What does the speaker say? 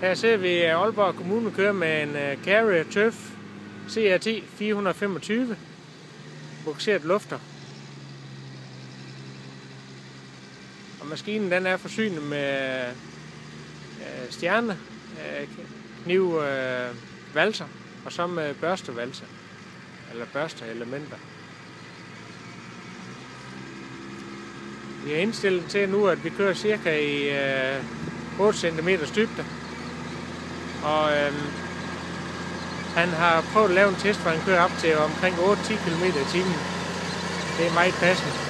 Her ser vi Aalborg Kommune kører med en øh, Carrier Turf CRT 425 bukseret lufter. Og maskinen den er forsynet med øh, stjerne, øh, kniv, øh, valser og så med børstevalser eller børsteelementer. Vi er indstillet til nu, at vi kører cirka i øh, 8 cm dybde. Og øh, han har prøvet at lave en test, hvor han kører op til omkring 8-10 km i timen. Det er meget passende.